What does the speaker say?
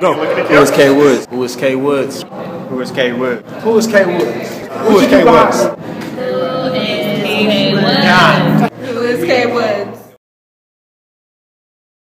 Go. Who is K Woods? Who is K Woods? Who is K Woods? Who is K Woods? Who is K Woods?